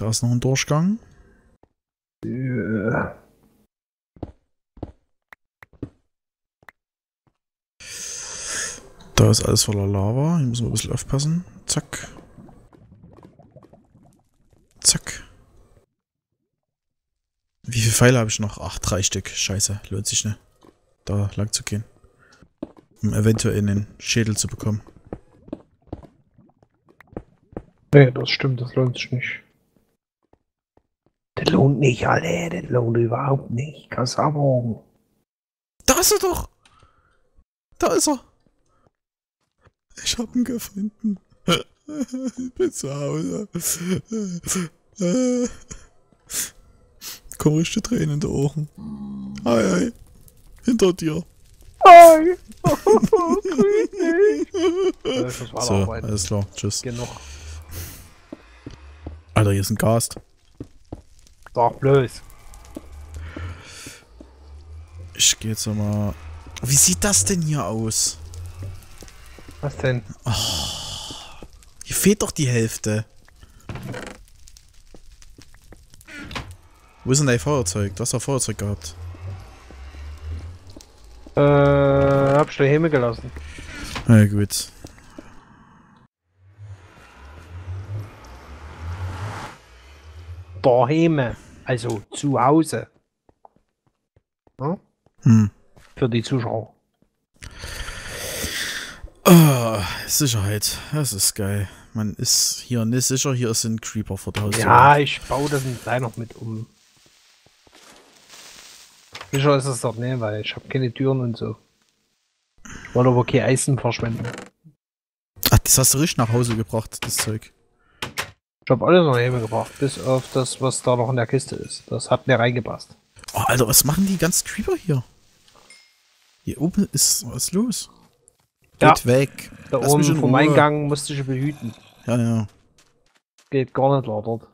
Da ist noch ein Durchgang. Da ist alles voller Lava. Hier müssen wir ein bisschen aufpassen. Zack. Zack. Wie viele Pfeile habe ich noch? Ach, drei Stück. Scheiße, lohnt sich nicht. Da lang zu gehen. Um eventuell einen Schädel zu bekommen. Nee, das stimmt, das lohnt sich nicht. Das lohnt nicht, Alter, das lohnt überhaupt nicht. Kannst du abhauen. Da ist er doch! Da ist er! Ich hab ihn gefunden. Ich bin zu Hause. Komm richtig Tränen in die Ohren. Ei, ei. Hinter dir. War So, alles klar. Tschüss. genug. Alter, hier ist ein Gast. Sag bloß. Ich gehe jetzt mal. Wie sieht das denn hier aus? Was denn? Hier fehlt doch die Hälfte. Wo ist denn dein Feuerzeug? Du hast doch Feuerzeug gehabt. Äh, hab ich daheim gelassen. Na gut. Daheim. Also zu Hause. Hm. Für die Zuschauer. Ah, Sicherheit. Das ist geil. Man ist hier nicht sicher, hier sind Creeper vor der Haustür. Ja, ich baue das ein klein noch mit um. Sicher ist es doch ne, weil ich habe keine Türen und so. Ich wollte aber kein Eisen verschwenden. Ach, das hast du richtig nach Hause gebracht, das Zeug. Ich habe alles noch gebracht, bis auf das, was da noch in der Kiste ist. Das hat mir reingepasst. Oh, Alter, was machen die ganzen Creeper hier? Hier oben ist was los. Ja. Geht weg. Da Lass oben vom. Eingang musste ich behüten. Ja, ja. Geht gar nicht klar dort.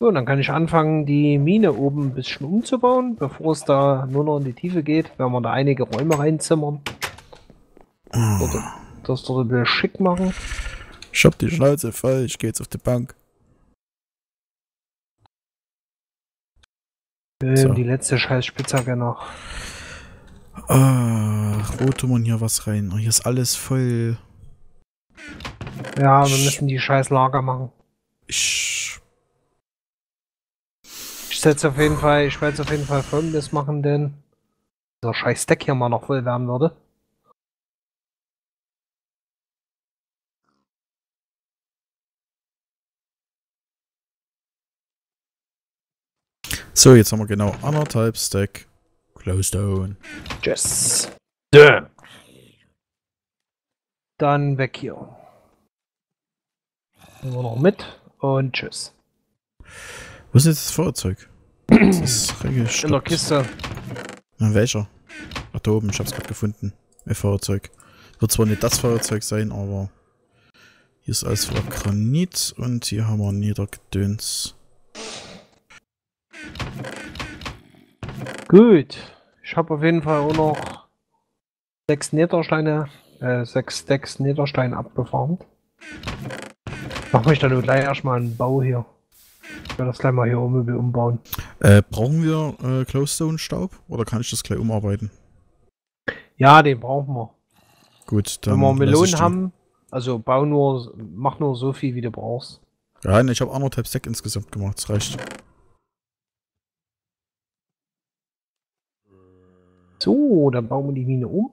So, dann kann ich anfangen, die Mine oben ein bisschen umzubauen, bevor es da nur noch in die Tiefe geht, wenn wir da einige Räume reinzimmern. Dort, das dort ein bisschen schick machen. Ich hab die Schnauze voll, ich geh jetzt auf die Bank. Ähm, So. Die letzte scheiß Spitzhacke noch. Ach, wir hier was rein? Oh, hier ist alles voll. Ja, wir müssen die scheiß Lager machen. Ich. Ich setze auf jeden Fall, ich werde auf jeden Fall folgendes machen, denn dieser scheiß Deck hier mal noch voll werden würde. So, jetzt haben wir genau anderthalb Stack Glowstone. Yes. Yeah. Dann weg hier. Nehmen wir noch mit und tschüss. Wo ist jetzt das Feuerzeug? Das ist In der. Kiste. Na, welcher? Ach, da oben, ich hab's gerade gefunden. Ein Feuerzeug. Wird zwar nicht das Feuerzeug sein, aber hier ist alles voller Granit und hier haben wir Niedergedöns. Gut. Ich habe auf jeden Fall auch noch sechs Niedersteine, äh, sechs Stacks Niederstein abgefarmt. Mach mich dann nur gleich erstmal einen Bau hier. Ich werde das gleich mal hier bisschen umbauen. Äh, brauchen wir äh, Glowstone-Staub? Oder kann ich das gleich umarbeiten? Ja, den brauchen wir. Gut, dann. Wenn wir Melonen haben, also bau nur, mach nur so viel, wie du brauchst. Ja, ich habe anderthalb Stack insgesamt gemacht, das reicht. So, dann bauen wir die Mine um.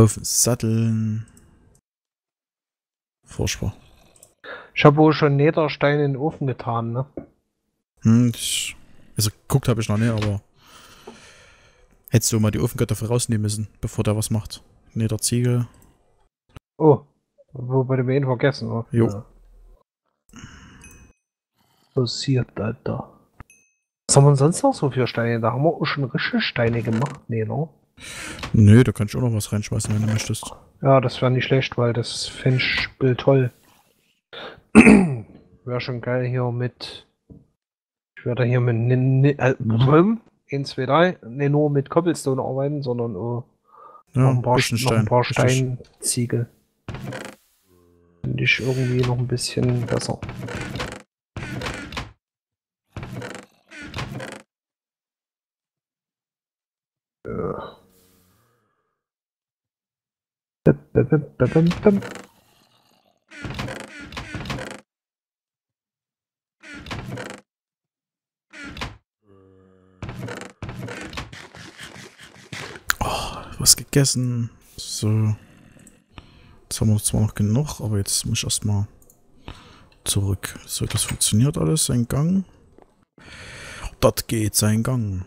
Haufen Satteln. Furchtbar. Ich habe wohl schon Niederstein in den Ofen getan, ne? Hm, ich, also geguckt habe ich noch nicht, aber hättest du mal die Ofenkartoffel rausnehmen müssen, bevor der was macht. Nee, der Ziegel. Oh, wobei du wen vergessen hast. Jo. Ja. Passiert, Alter. Was haben wir sonst noch so für Steine? Da haben wir auch schon richtige Steine gemacht. Nee, ne? Nö, da kann ich auch noch was reinschmeißen, wenn du möchtest. Ja, das wäre nicht schlecht, weil das fände ich toll. wäre schon geil hier mit. Ich werde hier mit ne, ne, äh, 1, 2, 3, ne, nur mit Cobblestone arbeiten, sondern oh, Ja, noch ein paar, noch ein paar. Steinziegel. Finde ich irgendwie noch ein bisschen besser. Bim, bim. Was gegessen. So. Haben wir zwar noch genug, aber jetzt muss ich erstmal zurück. So, das funktioniert alles, sein Gang. Das geht sein Gang.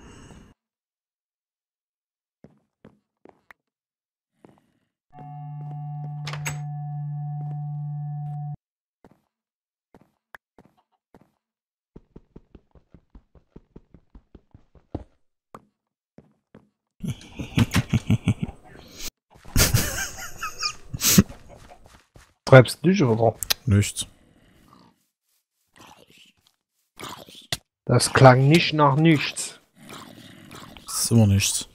Treibst du dich oder? Nichts. Das klang nicht nach nichts. Das ist immer nichts.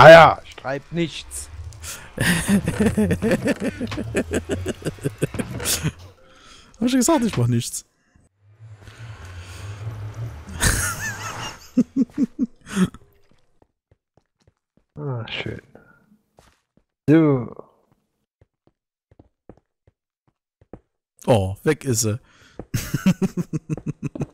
Ah ja, ich treib nichts. Hab ich gesagt, ich mach nichts. Ah, schön. So. Oh, weg ist sie.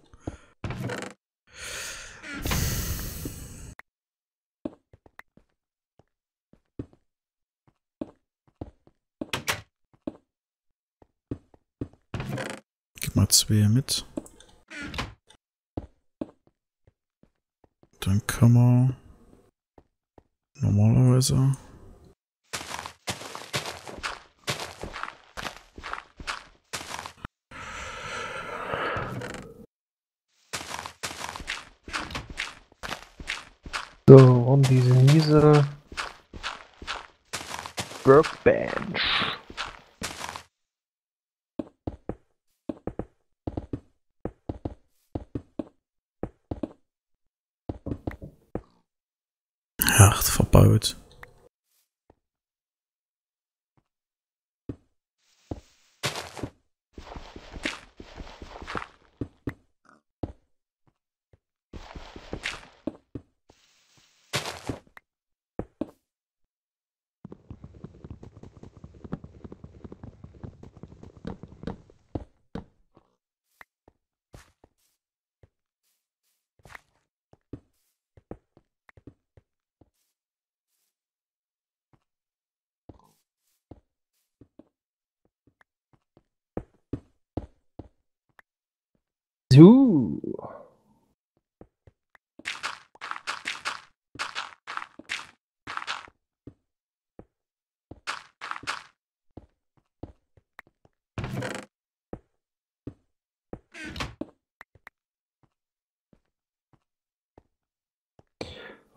Gib mal zwei mit. Dann kann man normalerweise So, und diese miese Workbench. verbouwd.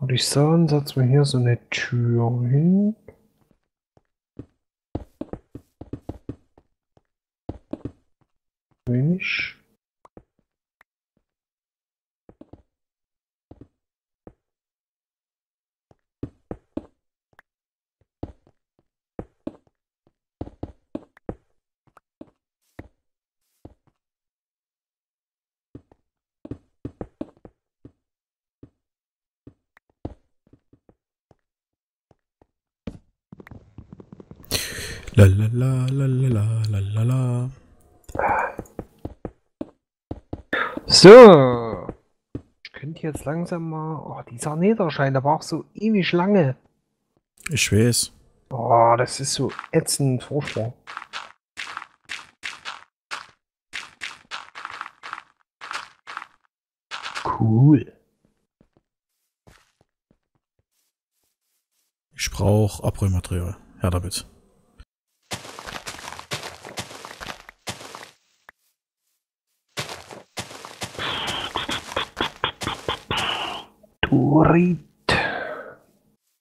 Würde ich sagen, setzen wir hier so eine Tür hin. Wenig. La la la la la la la la. So. Ich könnte jetzt langsam mal. Oh, dieser Niederschein, der war auch so ewig lange. Ich weiß. Oh, das ist so ätzend furchtbar. Cool. Ich brauche Abrollmaterial. Her damit. Turit.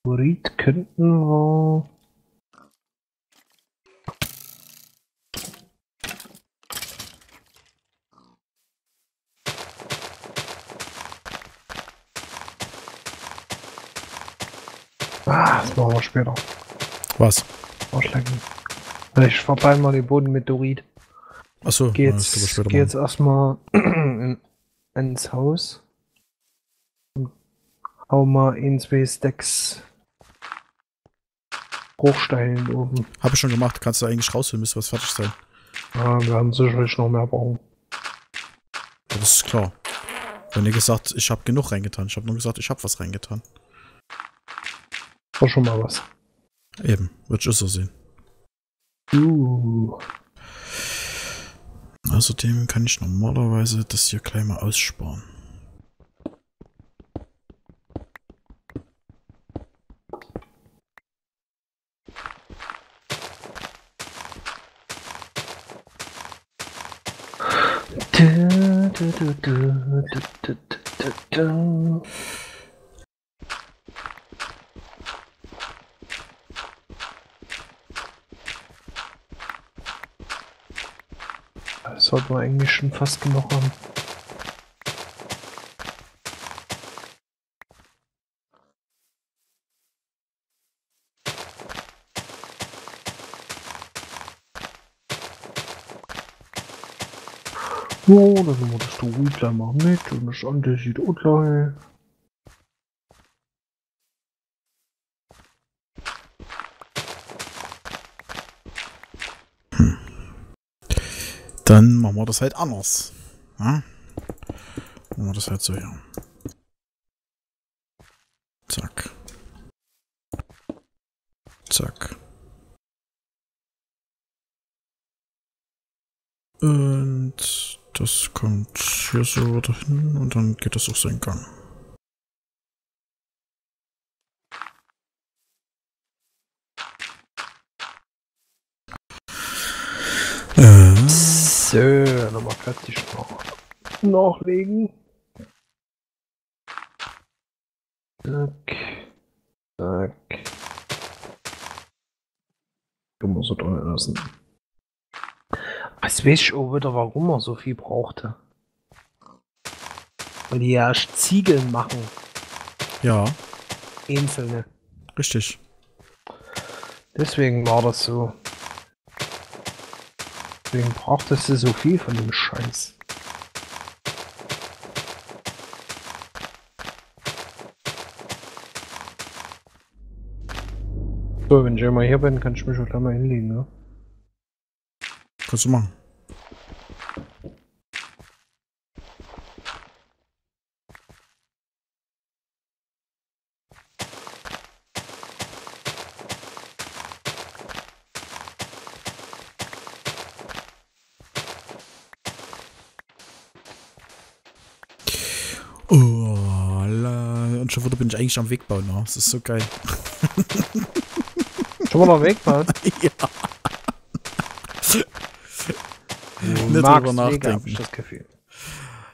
Turit könnten wir. Ah, das machen wir später. Was? Ausschlagen. Ich verbreite mal den Boden mit Dorit. Achso, Geh jetzt, geh jetzt erstmal in, ins Haus. Hau mal in zwei Stacks Bruchsteinen oben. Habe ich schon gemacht. Kannst du eigentlich rausholen, müsste was fertig sein. Ja, wir haben sicherlich noch mehr brauchen. Das ist klar. Wenn ihr gesagt, ich habe genug reingetan. Ich habe nur gesagt, ich habe was reingetan. War schon mal was. Eben, wird ich so sehen. Uh. Außerdem kann ich normalerweise das hier gleich mal aussparen. Du, du, du, du, du, du, du, du. Das sollte man eigentlich schon fast genug haben. Ja, dann wir das Druid gleich mal mit und das andere sieht auch gleich. Dann machen wir das halt anders. Ja? Machen wir das halt so hier. Zack. Zack. Und das kommt hier so wieder hin und dann geht das auf seinen Gang. Äh, So, nochmal fertig noch. Nachlegen. Zack. Zack. Du musst es drin lassen. Was weiß ich auch wieder, warum er so viel brauchte. Weil die ja erst Ziegeln machen. ja, Einzelne. richtig. Deswegen war das so. Deswegen brauchtest du so viel von dem Scheiß. So, wenn ich mal hier bin, kann ich mich schon gleich mal hinlegen, ne? Kannst du machen. Oh. Und schon wieder bin ich eigentlich am Weg bauen. Ne? Das ist so geil. Schon mal noch weg, Mann. ja. Du Nicht drüber Wege, nachdenken. ich das Gefühl.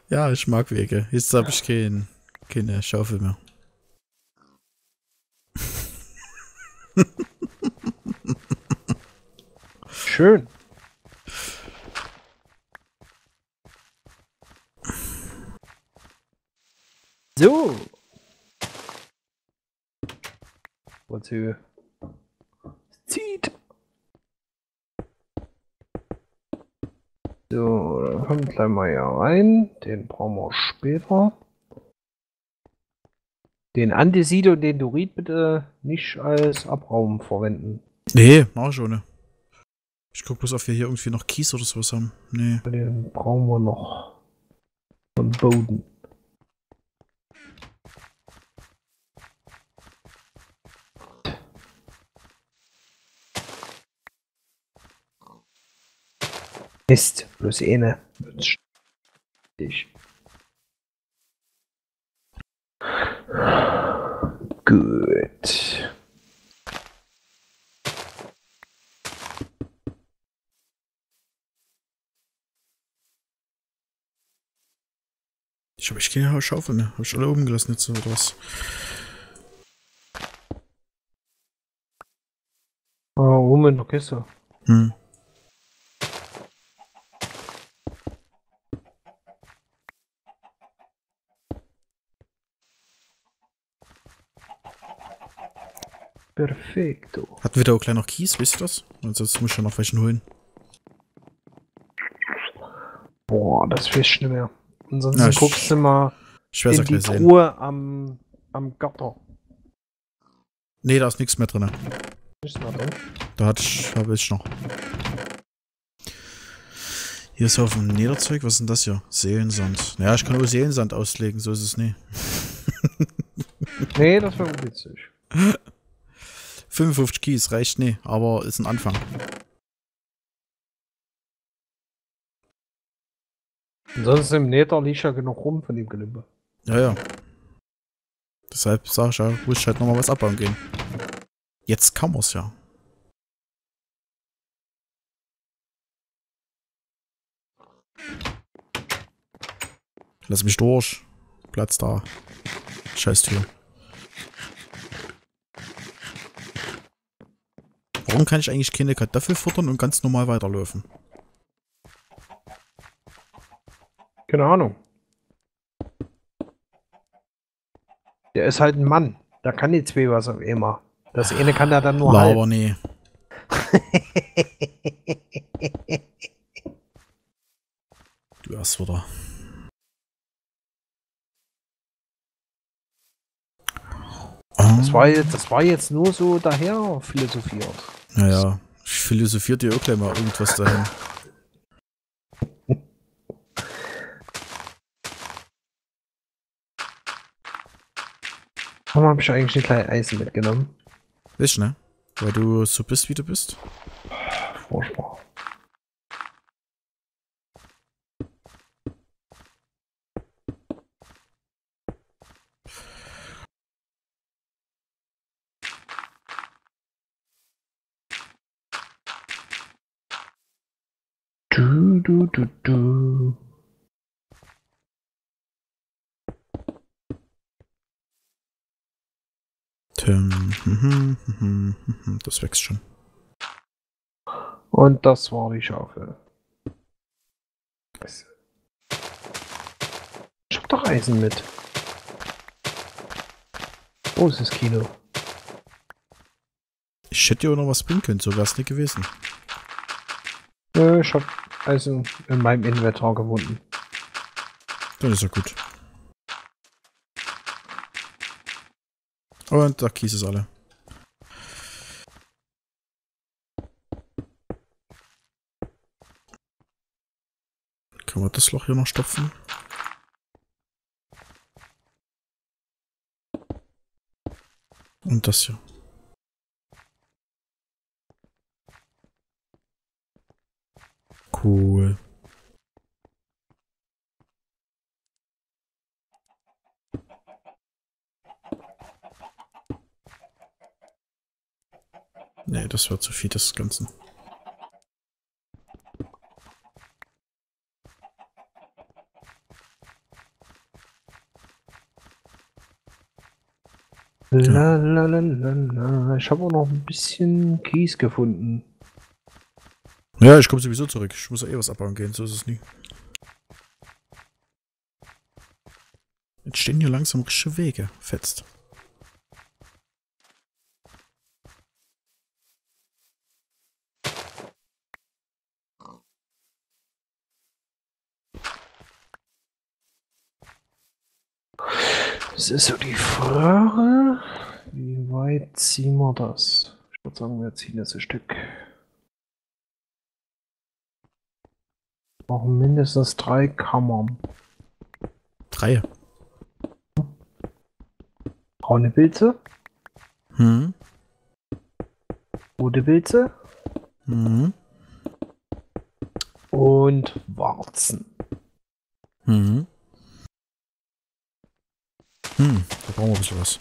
ja, ich mag Wege. Jetzt habe ich kein, keine Schaufel mehr. Schön. So. Wozu? Zieht. So, dann kommt gleich mal hier rein. Den brauchen wir später. Den Andesit und den Dorit bitte nicht als Abraum verwenden. Nee, mach ich ohne. Ich guck bloß, ob wir hier irgendwie noch Kies oder sowas haben. Nee. Den brauchen wir noch. Von Boden. Mist, bloß eine. Ich. Gut. Ich habe ich keine Schaufel mehr. Habe ich alle oben gelassen jetzt oder was? Oh, oben in der Kiste. Hm. Perfekto. Hatten wir da auch gleich noch Kies, wisst ihr das? Ansonsten muss ich ja noch welchen holen. Boah, das wisst nicht mehr. Ansonsten Na, guckst du mal in die sehen. Truhe am, am Gatter. Nee, da ist nichts mehr drin. Da hatte ich, habe ich noch. Hier ist auf dem Niederzeug, was ist denn das hier? Seelensand. Naja, ich kann nur Seelensand auslegen, so ist es nie. Nee, das wäre witzig. 55 Kies reicht nie, aber ist ein Anfang. Ansonsten im Nether liegt ja genug rum von dem Gelümpe. Ja, ja. Deshalb sag ich ja, muss ich halt nochmal was abbauen gehen. Jetzt kann man's ja. Lass mich durch. Platz da. Scheiß Tür. Warum kann ich eigentlich keine Kartoffel futtern und ganz normal weiterlaufen? Keine Ahnung. Der ist halt ein Mann. Da kann die zwei was auf immer. Das eine kann er dann nur halb. Laber nee. Du erst wieder. Das war, jetzt, das war jetzt nur so daher philosophiert. Naja, ich philosophiert dir auch gleich mal irgendwas dahin. Warum habe ich eigentlich nicht gleich Eisen mitgenommen? Du, ne? Weil du so bist, wie du bist. Furchtbar. Du, du, du. Tim, mhm, mhm, mhm, Das wächst schon. Und das war die Schaufel. Ich hab doch Eisen mit. Großes Kino. Ich hätte dir auch noch was bringen können, so wär's nicht gewesen. Nö, ich hab Eisen in meinem Inventar gefunden. Dann ist ja gut. Und da Kies ist alle. Können wir das Loch hier noch stopfen? Und das hier. Cool. Nee, das wird zu viel des Ganzen. La, la, la, la, la. Ich habe auch noch ein bisschen Kies gefunden. Ja, ich komme sowieso zurück. Ich muss ja eh was abbauen gehen, so ist es nie. Jetzt stehen hier langsam richtige Wege. Fetzt. Es ist so die Frage, wie weit ziehen wir das? Ich würde sagen, wir ziehen das ein Stück. Brauchen mindestens drei Kammern. Drei. Braune Pilze, Hm. rote Pilze Hm. und Warzen. Hm. Hm. Da brauchen wir ein bisschen was.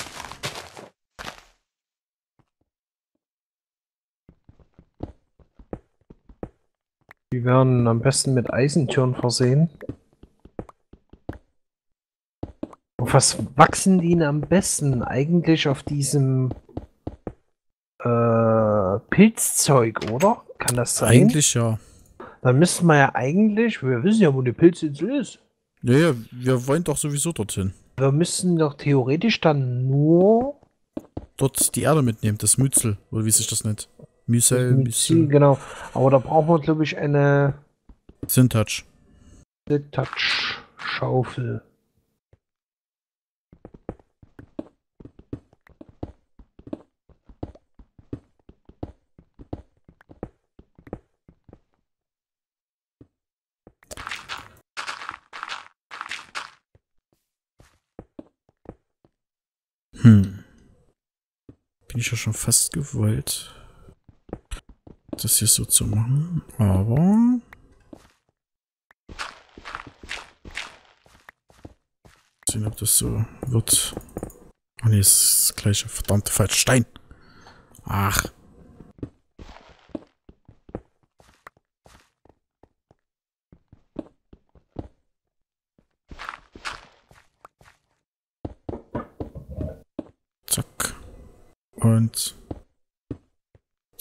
Die werden am besten mit Eisentüren versehen. Auf was wachsen die denn am besten? Eigentlich auf diesem äh, Pilzzeug, oder? Kann das sein? Eigentlich ja. Dann müssten wir ja eigentlich, wir wissen ja, wo die Pilzinsel ist. Ja, ja, wir wollen doch sowieso dorthin. Wir müssten doch theoretisch dann nur Dort die Erde mitnehmen, das Mützel, oder wie sich das nennt. Ziel, Müsel. genau. Aber da brauchen wir, glaube ich, eine Syntax. Touch-Schaufel. Hm. Bin ich ja schon fast gewollt, das hier so zu machen, aber... Sehen, ob das so wird. Ah ne, ist das gleiche. Verdammte falsch. Stein! Ach. Zack. Und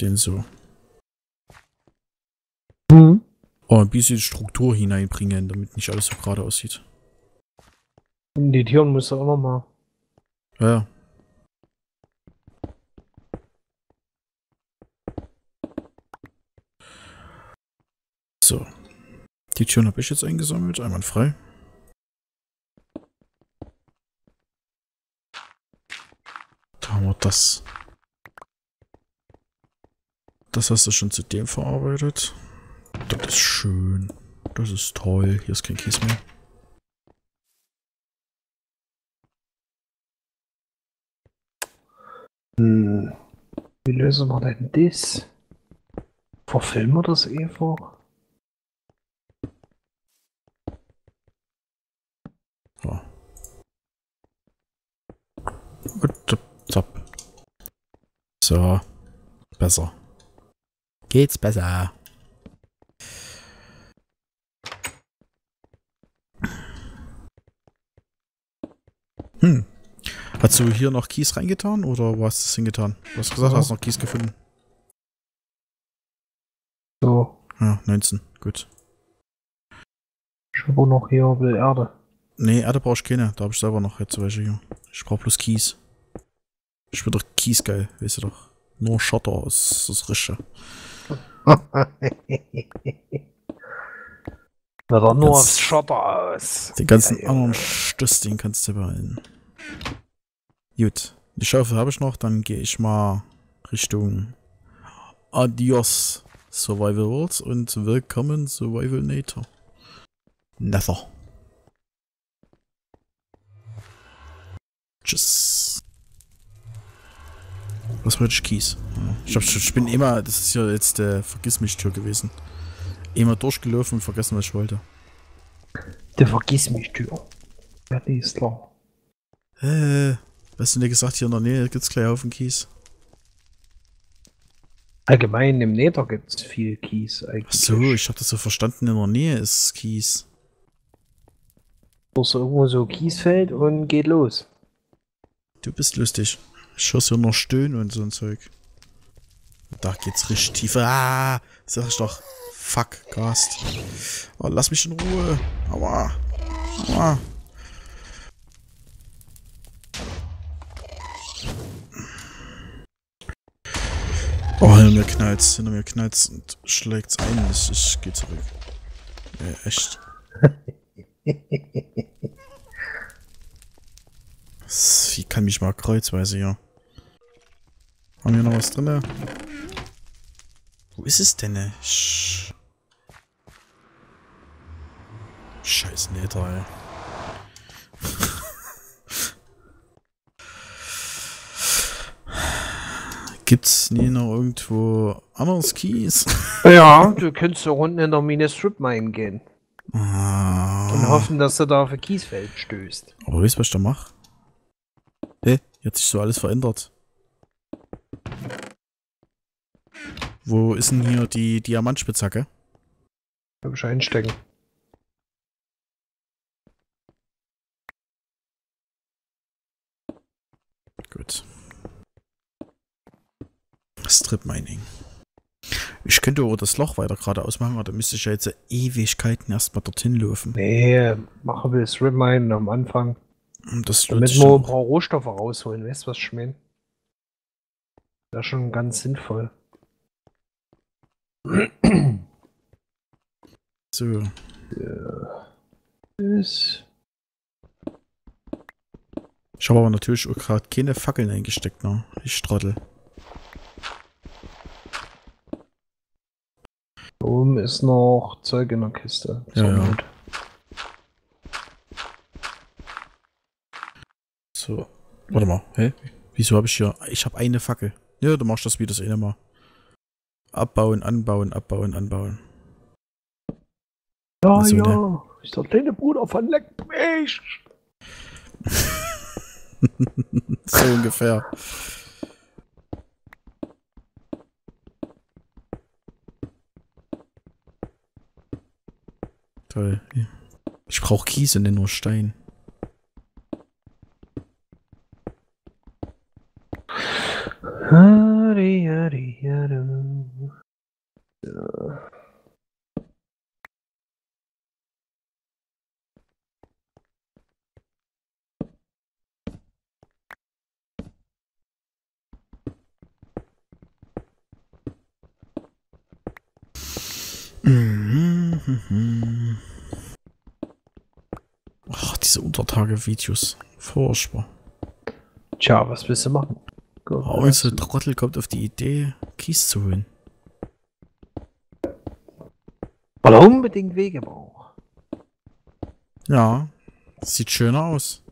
den so. Hm. Oh, ein bisschen Struktur hineinbringen, damit nicht alles so gerade aussieht. Die Türen muss auch noch mal. Ja, ja. So. Die Türen habe ich jetzt eingesammelt, einwandfrei. Da haben wir das. Das hast du schon zu dem verarbeitet. Das ist schön. Das ist toll. Hier ist kein Kies mehr. Hm. Wie lösen wir denn das? Verfilmen wir das? So. Gut, zapp, zapp. So. Besser. Geht's besser? Hm. Hast du hier noch Kies reingetan oder wo hast du es hingetan? Du hast gesagt, Ja. hast noch Kies gefunden. So. Ja, 19. Gut. Ich habe auch noch hier bisschen Erde. Nee, Erde brauche ich keine. Da habe ich selber noch jetzt welche hier. Ich brauche bloß Kies. Ich bin doch Kies geil, weißt du doch. Nur Schotter ist das Rische. Na dann nur aufs Schotter aus. Den ganzen ja. anderen Stuss, den kannst du behalten. Gut, die Schaufel habe ich noch, dann gehe ich mal Richtung Adios Survival Worlds und willkommen Survival Nator. Nether. Tschüss. Was wollte ich Kies? Ich, hab, ich bin immer, das ist ja jetzt der Vergiss-mich-Tür gewesen. Immer durchgelaufen und vergessen, was ich wollte. Der vergiss mich Tür. Ja, die ist klar. Äh, hast du dir gesagt, hier in der Nähe gibt's gleich Haufen Kies? Allgemein im Nether gibt es viel Kies eigentlich. Ach so, ich hab das so verstanden, in der Nähe ist Kies. so irgendwo so Kiesfeld und geht los. Du bist lustig. Ich hör's hier noch stöhnen und so ein Zeug. Da geht's richtig tief. Ah, sag ich doch. Fuck, Gast. Oh, lass mich in Ruhe. Aua. Aua. Hinter mir knallt's. Hinter mir knallt's und schlägt's ein. Ich, ich geh zurück. Ja, echt. Vieh kann mich mal kreuzweise hier. Haben wir noch was drinne? Wo ist es denn? Sch Scheiß Nether, ey. Gibt's nie noch irgendwo anderes Keys? Ja, du könntest so unten in der Mine Strip Mine gehen und Ah. hoffen, dass du da auf ein Kiesfeld stößt. Aber weißt du, was ich da mach? Hä? Hier hat sich so alles verändert. Wo ist denn hier die Diamantspitzhacke? Hab ich einstecken. Gut. Strip Mining. Ich könnte aber das Loch weiter geradeaus machen, aber da müsste ich ja jetzt Ewigkeiten erstmal dorthin laufen. Nee, machen wir das Rip Mine am Anfang. Und das lohnt Damit wir ein auch. paar Rohstoffe rausholen, weißt du, was meine? Das ist schon ganz sinnvoll. So. Ist. Ich habe aber natürlich auch gerade keine Fackeln eingesteckt, ne? Ich strottel. Oben ist noch Zeug in der Kiste. Ja, ja. gut. So. Warte mal. Hä? Wieso habe ich hier. Ich habe eine Fackel. Ja, du machst das wie das eine mal. Abbauen, anbauen, abbauen, anbauen. Ja, Also, ja. ne? Ist der kleine Bruder von Leck mich. so ungefähr. Toll. Ich brauche Kies und nicht nur Stein. Mhm. Ach, diese Untertage-Videos. Furchtbar. Tja, was willst du machen? Gut, Oh, Trottel kommt auf die Idee, Kies zu holen. Weil er unbedingt Wege braucht. Ja, sieht schöner aus.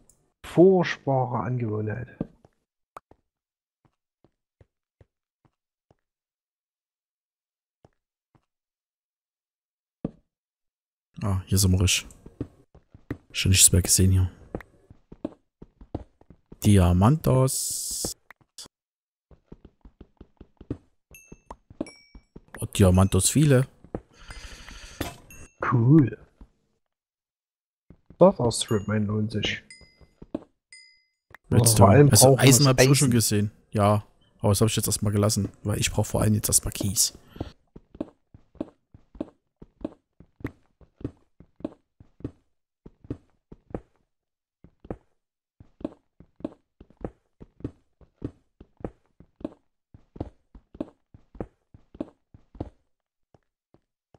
Furchtbare Angewohnheit. Hier sind wir richtig. Schon nichts mehr gesehen hier. Diamantos. Oh, Diamantos viele. Cool. Das aus Strip Mine lohnt sich. Willst vor du? allem Also Eisen habe ich schon gesehen. Ja, aber das habe ich jetzt erstmal gelassen, weil ich brauche vor allem jetzt erstmal Kies.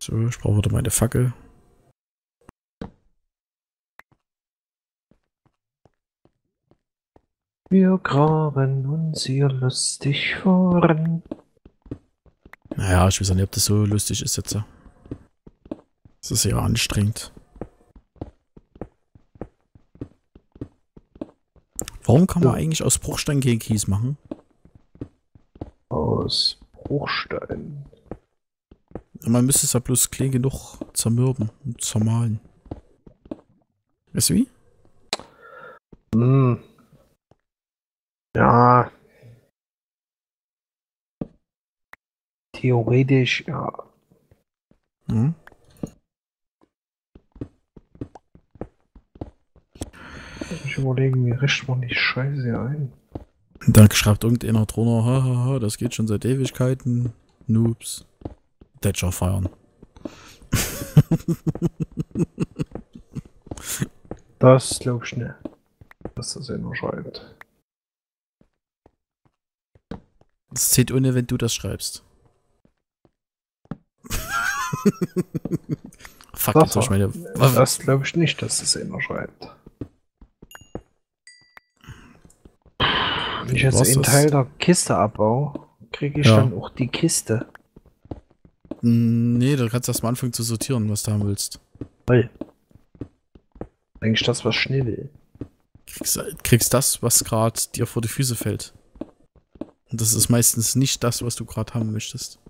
So, ich brauche wieder meine Fackel. Wir graben uns hier lustig voran. Naja, ich weiß nicht, ob das so lustig ist jetzt. Das ist ja anstrengend. Warum kann man Ja. eigentlich aus Bruchstein keinen Kies machen? Aus Bruchstein. Man müsste es ja bloß klein genug zermürben und zermahlen. Weißt du wie? Hm. Ja. Theoretisch, ja. Mhm. Ich überlegen, wie richtet man die Scheiße hier ein? Dann schreibt irgendeiner drunter, hahaha, das geht schon seit Ewigkeiten. Noobs. Thatcher feiern. Das glaub ich nicht. Dass das einer schreibt. Das zählt ohne, wenn du das schreibst. Fuck, Das ich meine. Das glaube ich nicht, dass das einer schreibt. Wenn ich jetzt einen? Teil der Kiste abbaue, kriege ich Ja. dann auch die Kiste. Nee, du kannst erst mal anfangen zu sortieren, was du haben willst. Toll. Eigentlich das, was schnell will. Kriegst, kriegst das, was gerade dir vor die Füße fällt. Und das ist meistens nicht das, was du gerade haben möchtest.